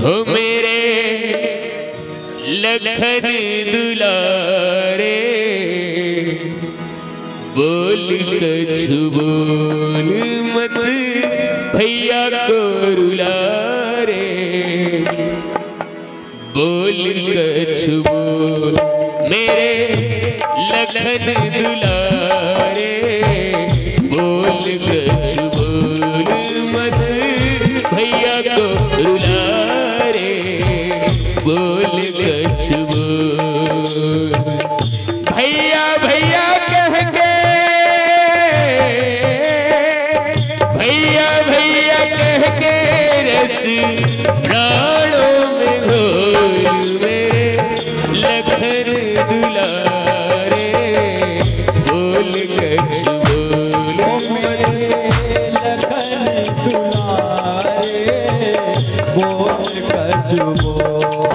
हो मेरे लखन दुलारे, बोल कछ बोल मत भैया को रुला रे बोल कछ बोल मेरे लखन दुलारे। बोल कछ भैया भैया कह के। भैया भैया कह के रस प्राणों में घोल बोल कछ बोल दुलारे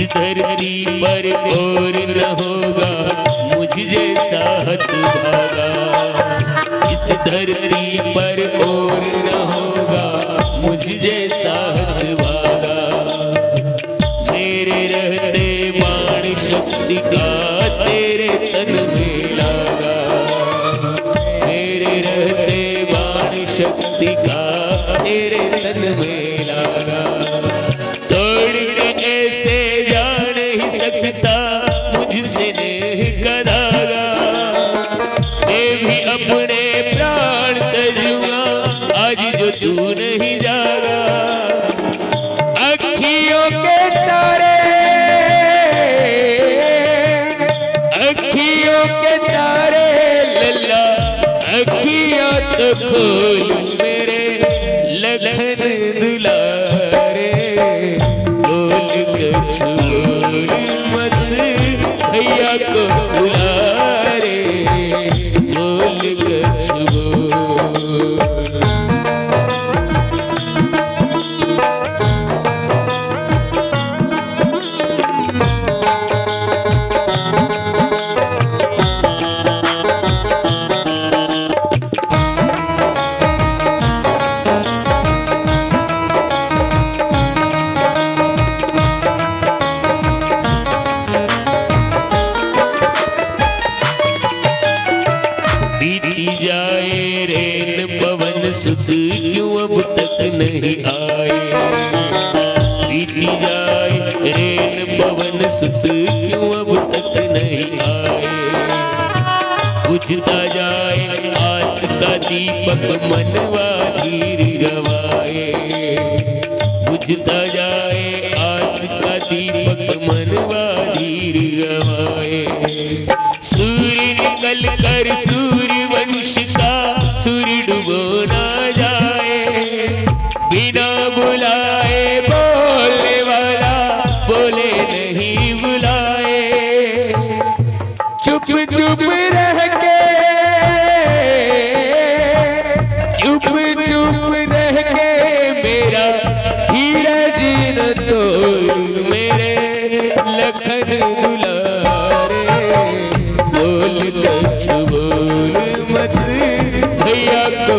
इस पर और न होगा मुझ जैसा हत भागा। इस धरती पर और न होगा मुझ जैसा हत भागा। मेरे रहते बाण शक्ति का तेरे तन में लागा। मेरे रहते बाण शक्ति का तेरे तन में लागा। अपने प्राण तजुआ आज जो तू नहीं जागा अखियों के तारे, अखियों के तारे, लल्ला, अखियाँ तो खोल मेरे लखन दुलारे। बोल कछ मत, भैया को बीती जाए, रेल पवन सुख क्यों अब तक नहीं आए? बीती जाए, रेल पवन सुख क्यों अब तक नहीं आए? बुझता जाए, आज का दीपक मनवा धीर गवाए। बुझता जाए, आज का दीपक मनवा धीर गवाए। सूर्य निकल कर बिना बुलाए बोले वाला, बोले नहीं बुलाए। चुप चुप रह के, चुप चुप रह के, मेरा धीरज न तो मेरे लखन बुला बोल कुछ बोल मत, भैया को